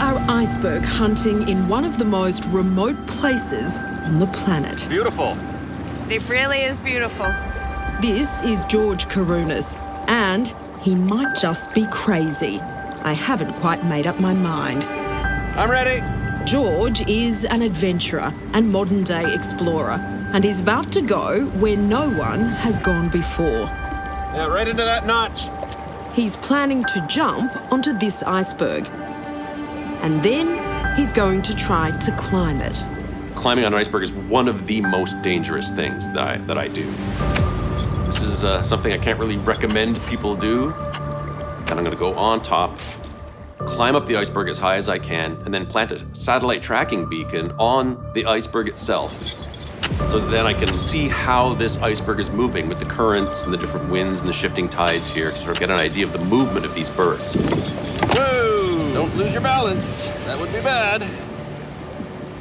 are iceberg hunting in one of the most remote places on the planet. Beautiful. It really is beautiful. This is George Kourounis, and he might just be crazy. I haven't quite made up my mind. I'm ready. George is an adventurer and modern day explorer, and he's about to go where no one has gone before. Yeah, right into that notch. He's planning to jump onto this iceberg. And then he's going to try to climb it. Climbing on an iceberg is one of the most dangerous things that I, that I do. This is uh, something I can't really recommend people do. And I'm going to go on top, climb up the iceberg as high as I can, and then plant a satellite tracking beacon on the iceberg itself. So that then I can see how this iceberg is moving with the currents and the different winds and the shifting tides here to sort of get an idea of the movement of these birds. Whoa! Don't lose your balance. That would be bad.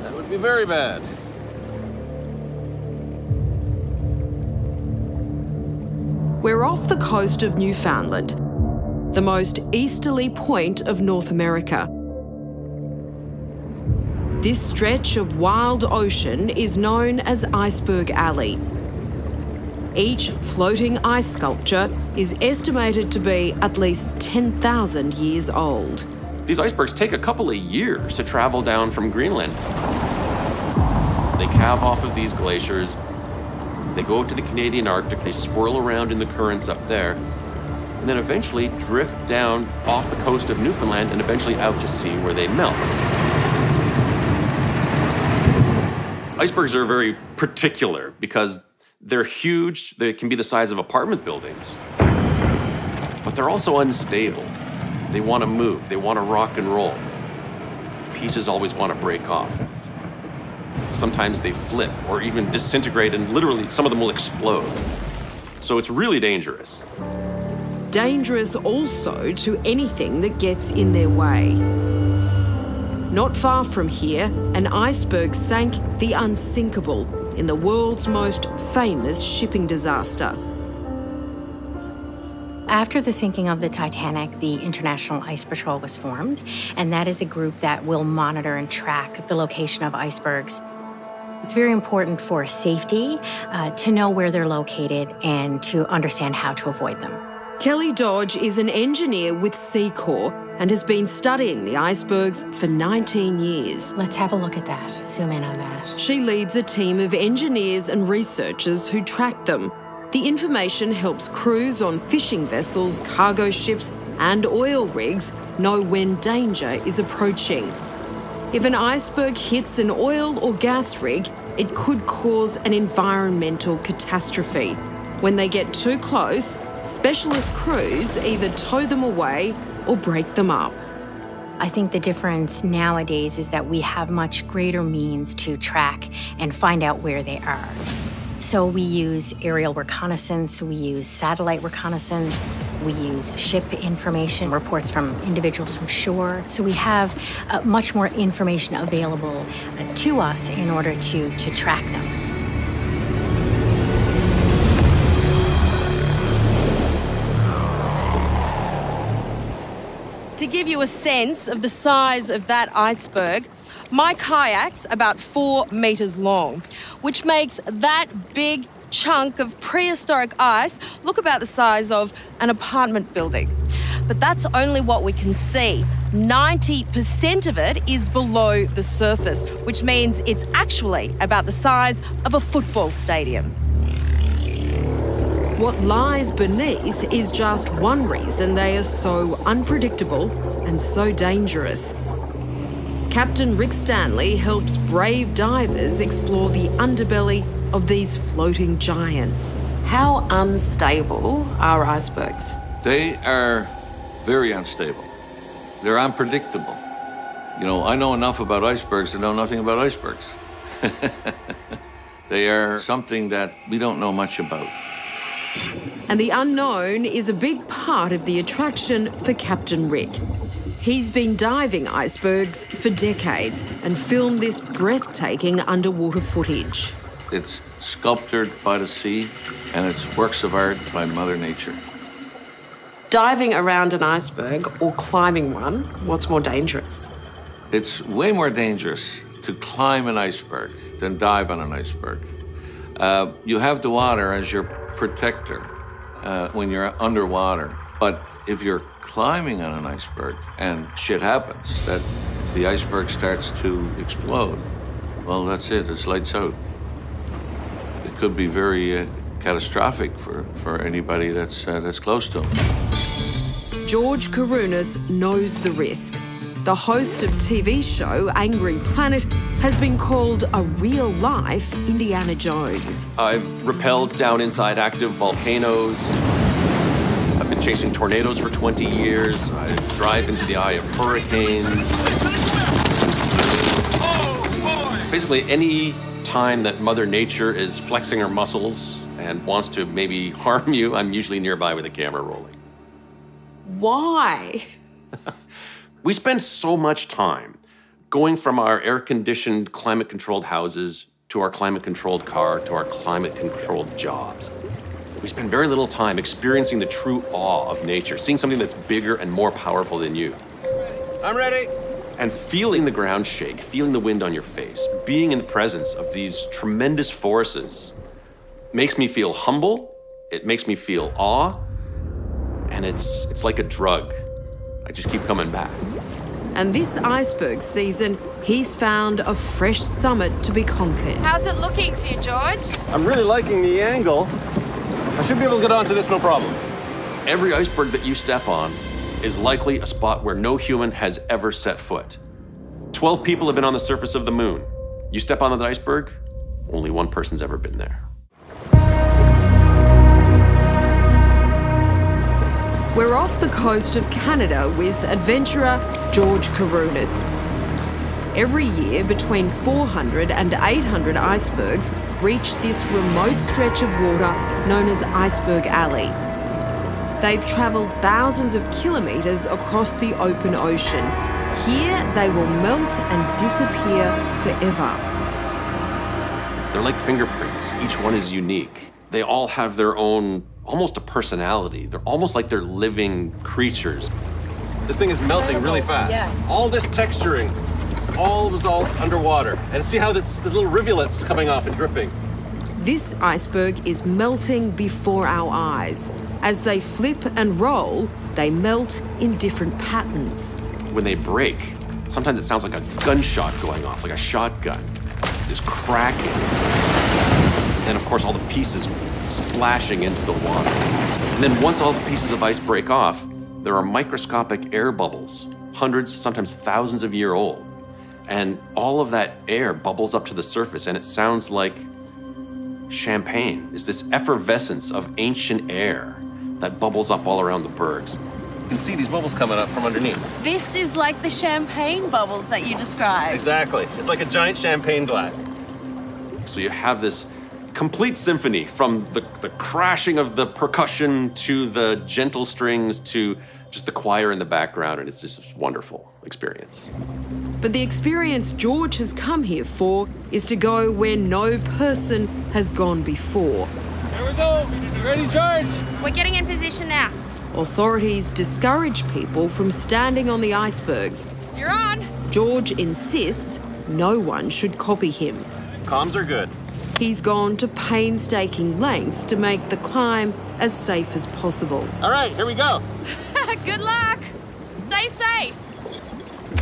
That would be very bad. We're off the coast of Newfoundland, the most easterly point of North America. This stretch of wild ocean is known as Iceberg Alley. Each floating ice sculpture is estimated to be at least 10,000 years old. These icebergs take a couple of years to travel down from Greenland. They calve off of these glaciers, they go to the Canadian Arctic, they swirl around in the currents up there, and then eventually drift down off the coast of Newfoundland and eventually out to sea where they melt. Icebergs are very particular because they're huge, they can be the size of apartment buildings, but they're also unstable. They want to move, they want to rock and roll. Pieces always want to break off. Sometimes they flip or even disintegrate, and literally, some of them will explode. So it's really dangerous. Dangerous also to anything that gets in their way. Not far from here, an iceberg sank the Unsinkable in the world's most famous shipping disaster. After the sinking of the Titanic, the International Ice Patrol was formed, and that is a group that will monitor and track the location of icebergs. It's very important for safety uh, to know where they're located and to understand how to avoid them. Kelly Dodge is an engineer with C-CORE and has been studying the icebergs for 19 years. Let's have a look at that. Zoom in on that. She leads a team of engineers and researchers who track them. The information helps crews on fishing vessels, cargo ships, and oil rigs know when danger is approaching. If an iceberg hits an oil or gas rig, it could cause an environmental catastrophe. When they get too close, specialist crews either tow them away or break them up. I think the difference nowadays is that we have much greater means to track and find out where they are. So we use aerial reconnaissance, we use satellite reconnaissance, we use ship information, reports from individuals from shore. So we have uh, much more information available uh, to us in order to, to track them. To give you a sense of the size of that iceberg, my kayak's about four metres long, which makes that big chunk of prehistoric ice look about the size of an apartment building. But that's only what we can see. 90% of it is below the surface, which means it's actually about the size of a football stadium. What lies beneath is just one reason they are so unpredictable and so dangerous. Captain Rick Stanley helps brave divers explore the underbelly of these floating giants. How unstable are icebergs? They are very unstable. They're unpredictable. You know, I know enough about icebergs to know nothing about icebergs. they are something that we don't know much about. And the unknown is a big part of the attraction for Captain Rick. He's been diving icebergs for decades and filmed this breathtaking underwater footage. It's sculptured by the sea and it's works of art by Mother Nature. Diving around an iceberg or climbing one, what's more dangerous? It's way more dangerous to climb an iceberg than dive on an iceberg. Uh, you have the water as your protector uh, when you're underwater. But if you're climbing on an iceberg and shit happens, that the iceberg starts to explode, well, that's it. It's lights out. It could be very uh, catastrophic for, for anybody that's, uh, that's close to him. George Kourounis knows the risks. The host of TV show Angry Planet has been called a real life Indiana Jones. I've rappelled down inside active volcanoes. I've been chasing tornadoes for 20 years. I drive into the eye of hurricanes. Basically, any time that Mother Nature is flexing her muscles and wants to maybe harm you, I'm usually nearby with a camera rolling. Why? We spend so much time going from our air conditioned, climate controlled houses to our climate controlled car to our climate controlled jobs. We spend very little time experiencing the true awe of nature, seeing something that's bigger and more powerful than you. I'm ready. And feeling the ground shake, feeling the wind on your face, being in the presence of these tremendous forces makes me feel humble, it makes me feel awe, and it's, it's like a drug. I just keep coming back. And this iceberg season, he's found a fresh summit to be conquered. How's it looking to you, George? I'm really liking the angle. I should be able to get onto this no problem. Every iceberg that you step on is likely a spot where no human has ever set foot. 12 people have been on the surface of the moon. You step on that iceberg, only one person's ever been there. We're off the coast of Canada with adventurer George Kourounis. Every year, between 400 and 800 icebergs reach this remote stretch of water known as Iceberg Alley. They've travelled thousands of kilometres across the open ocean. Here, they will melt and disappear forever. They're like fingerprints, each one is unique. They all have their own, almost a personality. They're almost like they're living creatures. This thing is melting really fast. Yeah. All this texturing, all was all underwater. And see how this, the little rivulets coming off and dripping. This iceberg is melting before our eyes. As they flip and roll, they melt in different patterns. When they break, sometimes it sounds like a gunshot going off, like a shotgun. This cracking. And of course, all the pieces splashing into the water. And then once all the pieces of ice break off, there are microscopic air bubbles, hundreds, sometimes thousands of year old. And all of that air bubbles up to the surface, and it sounds like champagne. Is this effervescence of ancient air that bubbles up all around the bergs. You can see these bubbles coming up from underneath. This is like the champagne bubbles that you described. Exactly. It's like a giant champagne glass. So you have this complete symphony from the, the crashing of the percussion to the gentle strings to just the choir in the background, and it's just a wonderful experience. But the experience George has come here for is to go where no person has gone before. Here we go. Ready, George? We're getting in position now. Authorities discourage people from standing on the icebergs. You're on. George insists no one should copy him. Comms are good. He's gone to painstaking lengths to make the climb as safe as possible. All right, here we go. Good luck. Stay safe.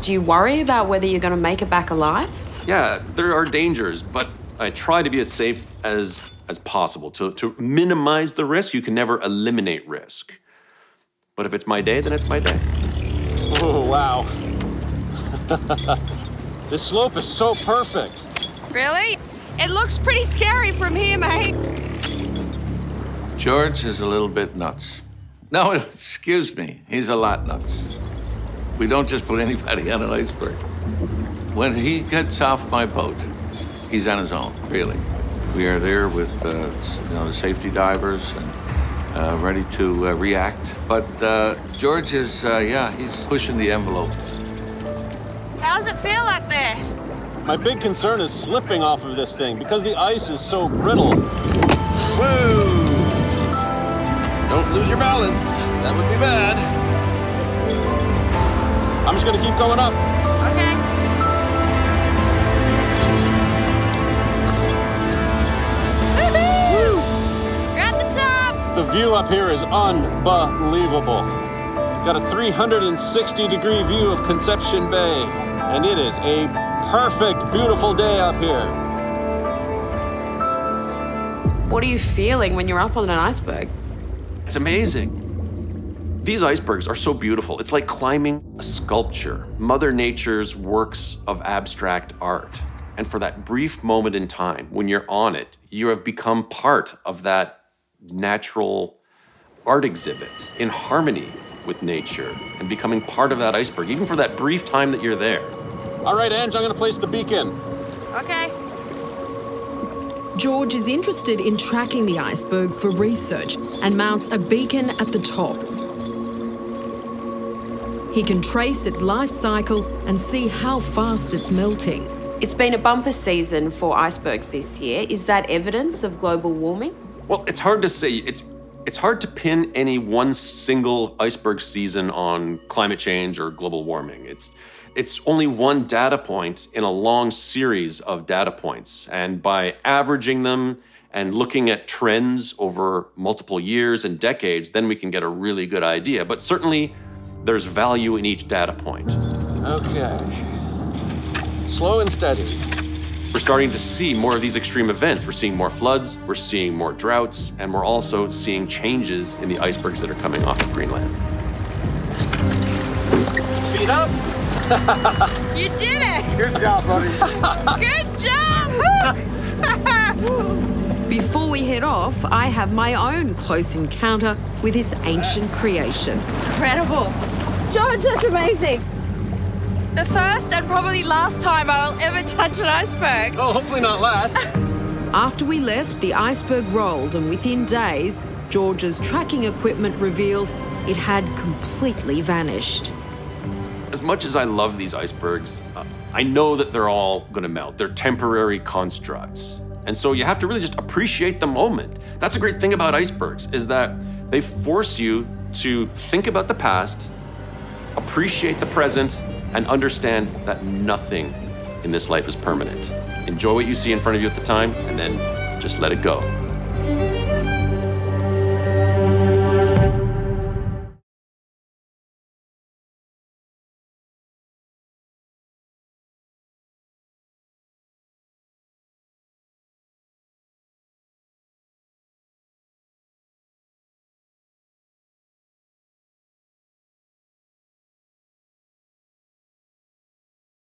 Do you worry about whether you're going to make it back alive? Yeah, there are dangers, but I try to be as safe as as possible to, to minimize the risk. You can never eliminate risk. But if it's my day, then it's my day. Oh, wow. this slope is so perfect. Really? It looks pretty scary from here, mate. George is a little bit nuts. No, excuse me, he's a lot nuts. We don't just put anybody on an iceberg. When he gets off my boat, he's on his own, really. We are there with uh, you know, the safety divers and uh, ready to uh, react. But uh, George is, uh, yeah, he's pushing the envelope. How's it feel up there? My big concern is slipping off of this thing because the ice is so brittle. Whoa! Don't lose your balance. That would be bad. I'm just gonna keep going up. Okay. Woo! You're at the top! The view up here is unbelievable. Got a 360 degree view of Conception Bay, and it is a perfect, beautiful day up here. What are you feeling when you're up on an iceberg? It's amazing. These icebergs are so beautiful. It's like climbing a sculpture, Mother Nature's works of abstract art. And for that brief moment in time, when you're on it, you have become part of that natural art exhibit in harmony with nature and becoming part of that iceberg, even for that brief time that you're there. All right, Ange, I'm going to place the beacon. Okay. George is interested in tracking the iceberg for research and mounts a beacon at the top. He can trace its life cycle and see how fast it's melting. It's been a bumper season for icebergs this year. Is that evidence of global warming? Well, it's hard to say. It's it's hard to pin any one single iceberg season on climate change or global warming. It's it's only one data point in a long series of data points, and by averaging them and looking at trends over multiple years and decades, then we can get a really good idea. But certainly there's value in each data point. Okay. Slow and steady. We're starting to see more of these extreme events. We're seeing more floods, we're seeing more droughts, and we're also seeing changes in the icebergs that are coming off of Greenland. Feet up. You did it! Good job, buddy. Good job! Before we head off, I have my own close encounter with this ancient creation. Incredible. George, that's amazing. The first and probably last time I will ever touch an iceberg. Oh, hopefully not last. After we left, the iceberg rolled, and within days, George's tracking equipment revealed it had completely vanished. As much as I love these icebergs, uh, I know that they're all to melt. They're temporary constructs. And so you have to really just appreciate the moment. That's a great thing about icebergs is that they force you to think about the past, appreciate the present, and understand that nothing in this life is permanent. Enjoy what you see in front of you at the time and then just let it go.